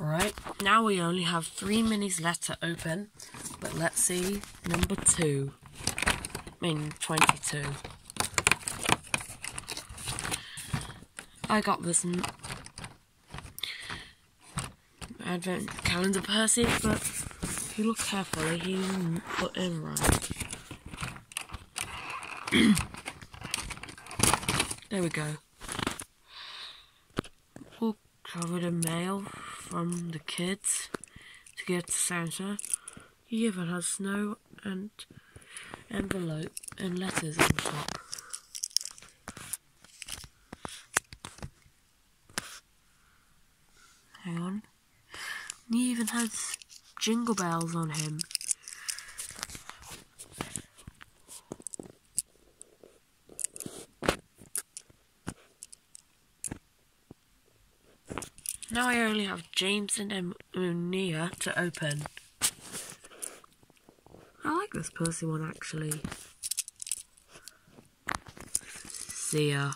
Alright, now we only have three minis left to open, but let's see number two. I mean, 22. I got this advent calendar Percy, but if you look carefully, he didn't put in right. there we go. All covered in mail from the kids to get to Santa. He even has snow and envelope and letters on top. Hang on. He even has jingle bells on him. Now I only have James and Nia to open. I like this Percy one actually. See ya.